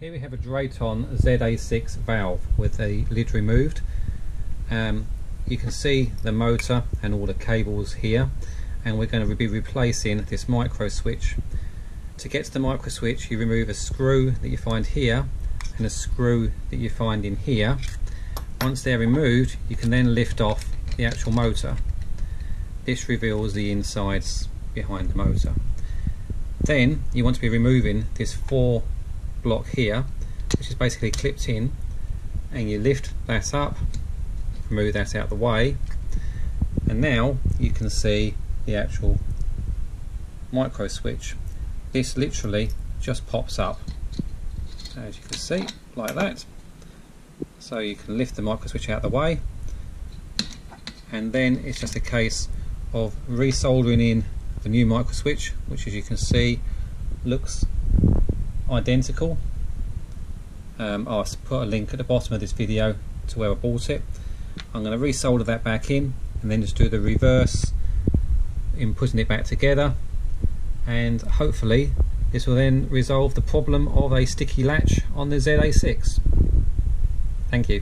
Here we have a Drayton ZA6 valve with the lid removed. Um, you can see the motor and all the cables here and we're going to be replacing this micro switch. To get to the micro switch you remove a screw that you find here and a screw that you find in here. Once they're removed you can then lift off the actual motor. This reveals the insides behind the motor. Then you want to be removing this four block here which is basically clipped in and you lift that up move that out the way and now you can see the actual micro switch. This literally just pops up as you can see like that. So you can lift the micro switch out the way and then it's just a case of resoldering in the new micro switch which as you can see looks identical. Um, I'll put a link at the bottom of this video to where I bought it. I'm going to resolder that back in and then just do the reverse in putting it back together. And hopefully this will then resolve the problem of a sticky latch on the ZA6 thank you